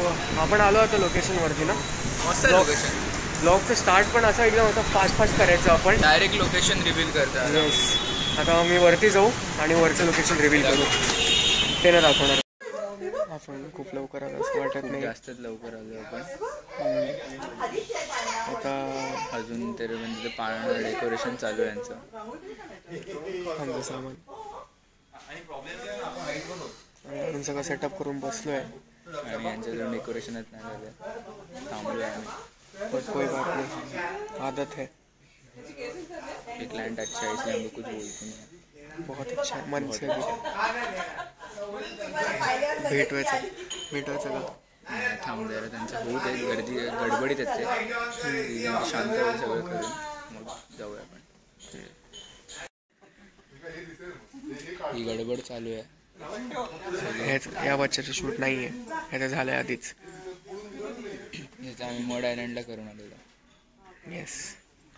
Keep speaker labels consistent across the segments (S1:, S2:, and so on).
S1: आपण आलो आता लोकेशनवरती ना?
S2: मस्त. लोकेशन
S1: ब्लॉगचं स्टार्ट पण असं एकदम असं फास्ट फास्ट करायचं आपण.
S2: डायरेक्ट लोकेशन रिव्हील करतात
S1: येस आता मी वरती जाऊ आणि वरचं लोकेशन रिव्हील करू. ते नाही दाखवणार. आपण खूप लवकर आलो असं वाटत नाही.
S2: जास्तच लवकर आलो आपण.
S1: आता
S2: अजून तर म्हणजे ते पाण्याचं डेकोरेशन चालू आहे यांचं.
S1: आमचं सामान. सगळं सेटअप करून बसलोय.
S2: आणि यांचं अजून डेकोरेशनच नाही झालं थांबलो आहे
S1: बट कोई बात नहीं आदत है
S2: एक क्लाइंट अच्छा है इसलिए हम लोग कुछ बोलते नहीं हैं
S1: बहुत अच्छा मन से भी. भेटवायचं भेटवायचं का?
S2: थांबू जरा त्यांचं होऊ दे गर्दी गडबडीत येते त्यांची शांत सगळं करून मग जाऊया आपण. ही गडबड चालू आहे.
S1: या बच्चाचं शूट नाही आहे ह्याचं झालं आहे आधीच.
S2: याचं आम्ही मड आयलंडला करून आलेलो.
S1: Yes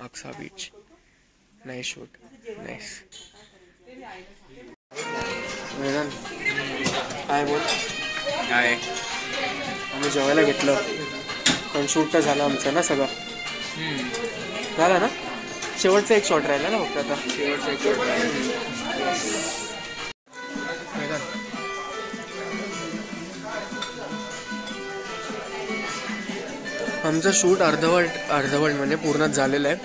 S1: Aksa beach nice shoot nice काय बोल
S2: काय
S1: आम्ही जेवायला घेतलं. पण शूट तर झालं आमचं ना सगळं. झालं ना? शेवटचा एक शॉट राहिला ना फक्त आता.
S2: शेवटचं एक shot आहे.
S1: आमचं शूट अर्धवट अर्धवट म्हणजे पूर्णच झालेलं आहे.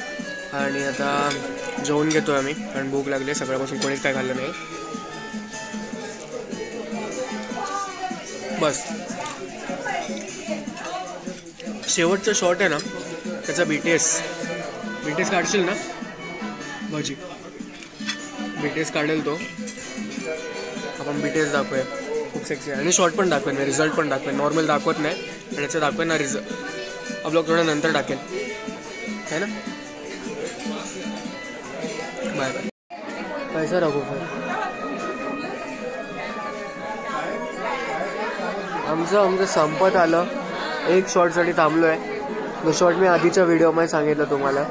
S1: आणि आता जेवून घेतो आम्ही कारण भूक लागली आहे सकाळपासून कोणीच काय खाल्लं नाही. बस. शेवटचा शॉट आहे ना त्याचा B T S B T S काढशील ना? भाजी. बी टी एस काढेल तो. आपण बी टी एस दाखवूया. खूप सेक्सी आहे. आणि शॉर्ट पण दाखवेन मी रिझल्ट पण दाखवेन. नॉर्मल दाखवत नाही. आणि याचं दाखवेन ना रिझल्ट ब्लॉग थोडं नंतर टाकेल है ना? Bye bye. कैसा राखू सर आमचं आमचं संपत आलं। एक शॉर्टसाठी थांबलो आहे तो शॉर्ट मी आधीच्या व्हिडिओमध्ये सांगितलं तुम्हाला।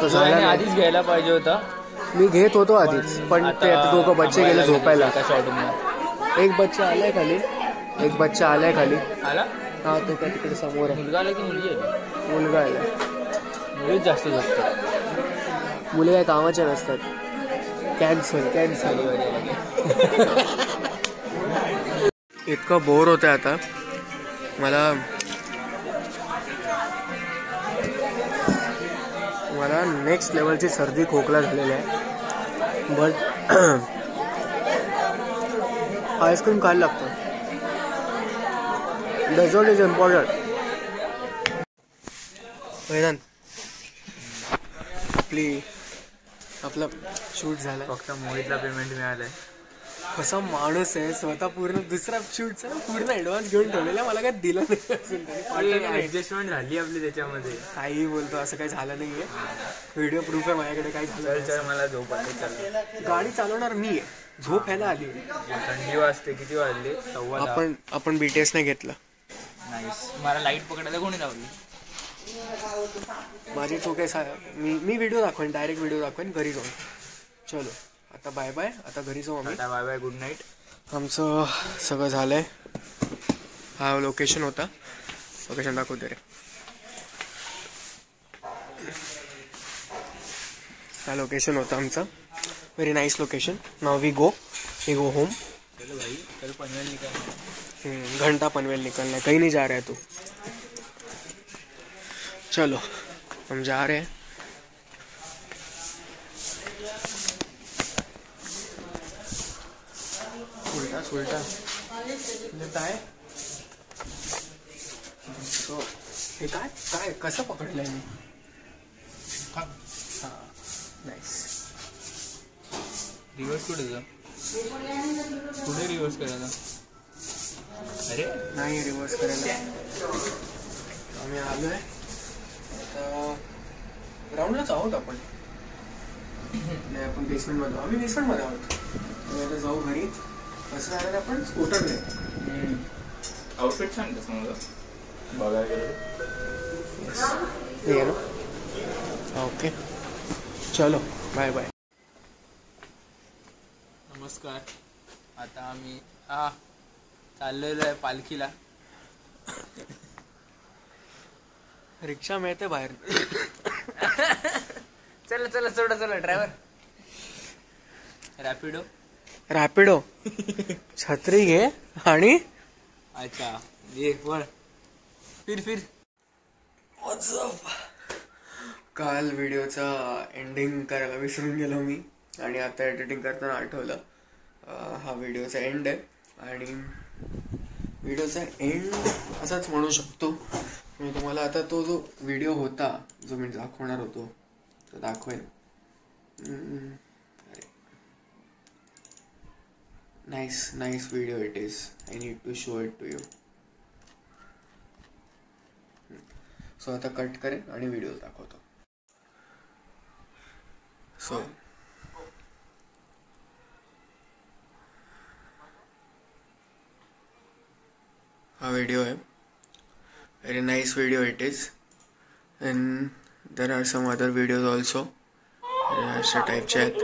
S1: तो नाही.
S2: आधीच घ्यायला पाहिजे होता.
S1: मी घेत होतो आधीच पण ते आता दोघं बच्चे गेले झोपायला.
S2: शॉर्ट
S1: एक बच्चा आलाय खाली. एक बच्चा आलाय खाली.
S2: आला?
S1: हा तो त्या तिकडे समोर आहे.
S2: मुलगा आला की मुलगी आली
S1: मुलगा आलाय
S2: मुलीच जास्त झोपतात
S1: मुले काय कामाच्या नसतात कॅन्सल कॅन्सल इतकं बोर होतं आता. मला मला नेक्स्ट लेवलची सर्दी खोकला झालेला आहे. बट आईस्क्रीम खायला लागतं. डेझर्ट इज इम्पॉर्टंट वेदांत आपली आपला शूट झाला
S2: फक्त मोहितला पेमेंट मिळालंय.
S1: कसा माणूस आहे स्वतः पूर्ण दुसरा शूटचा पूर्ण ऍडव्हान्स घेऊन ठेवलेला मला काय दिलं नाही अजून त्यांनी. पाठवलं नाही.
S2: ऍडजस्टमेंट झाली आपली त्याच्यामध्ये.
S1: काही बोलतो असं काही झालं नाहीये. व्हिडिओ प्रूफ आहे माझ्याकडे काही झालं
S2: चल चल मला झोप आली चल.
S1: गाडी चालवणार मी आहे झोप ह्याला आली.
S2: थंडी वाजते किती वाजले? सव्वा दहा.
S1: आपण आपण बीटीएस नाही घेतलं.
S2: नाईस मला लाइट पकडायला कोणी लावली
S1: माझी चूक आहे सा मी मी व्हिडिओ दाखवेन डायरेक्ट व्हिडिओ दाखवेन घरी जाऊन. चलो आता बाय बाय आता घरी जाऊ आम्ही.
S2: बाय बाय गुड नाईट
S1: आमचं सगळं झालंय. हा लोकेशन होता. लोकेशन दाखवते रे. हा लोकेशन होतं आमचं. Very nice location now we go we go home
S2: चलो भाई चल
S1: घंटा पनवेल निकलना है कहीं नहीं जा रहे हैं तू। चलो हम जा रहे हैं। उल्टा लेता है। So, हे काय काय कसं पकडलंय मी हा नाईस
S2: रिव्हर्स कुठे जा कुठे रिव्हर्स करायला अरे?
S1: नाही रिव्हर्स करायला. आम्ही आलोय. आता ग्राउंडलाच आहोत आपण. नाही आपण बेसमेंटमध्ये आहोत. आम्ही बेसमेंटमध्ये आहोत. आता जाऊ घरी. असं झालं आपण स्कूटरने.
S2: आउटफिट छान कसं मला. बघायला गेलं
S1: ठीक आहे ना ओके चलो. बाय बाय
S2: नमस्कार. आता आम्ही हा चाललेलो आहे पालखीला.
S1: रिक्षा मिळते बाहेर.
S2: चला चला सोडा चला ड्रायव्हर रॅपिडो.
S1: रॅपिडो. छत्री घे आणि
S2: अच्छा ये वर फिर फिर.
S1: काल व्हिडिओचा एंडिंग करायला विसरून गेलो मी आणि आता एडिटिंग करताना आठवलं. अं, हा व्हिडिओचा एंड आहे. आणि व्हिडिओचा एंड असाच म्हणू शकतो. मी तुम्हाला आता तो जो व्हिडिओ होता जो मी दाखवणार होतो तो दाखवेन. Nice nice video it is I need to show it to you so आता कट करेन आणि व्हिडिओ दाखवतो. सो हा। व्हिडिओ आहे very nice video it is and there are some other videos also अशा टाईपचे आहेत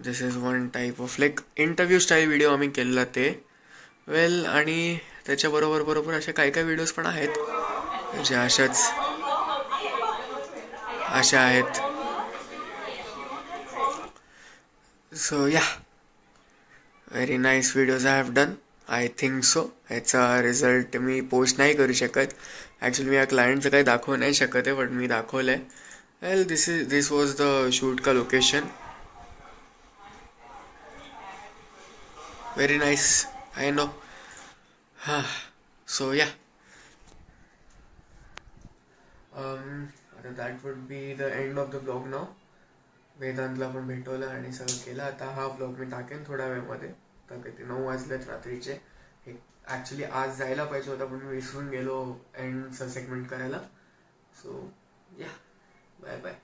S1: this is one type of like interview style video आम्ही केलेला ते. वेल आणि त्याच्याबरोबर बरोबर असे काही काही व्हिडिओज पण आहेत. जे अशाच अशा आहेत. So yeah very nice videos I have done I think so ह्याचा रिझल्ट मी पोस्ट नाही करू शकत. ॲक्च्युली मी या क्लायंटचं काही दाखवू नाही शकत आहे बट मी दाखवलं आहे well this is this was the shoot का location very nice I know हां so yeah um that would be the end of the vlog now. वेदांतला पण भेटवलं आणि सगळं केलं. आता हा ब्लॉग मी टाकेन थोड्या वेळमध्ये. तर किती नऊ वाजलेत रात्रीचे. हे ॲक्च्युली आज जायला पाहिजे होता पण मी विसरून गेलो एंडचं सेगमेंट करायला. So yeah bye bye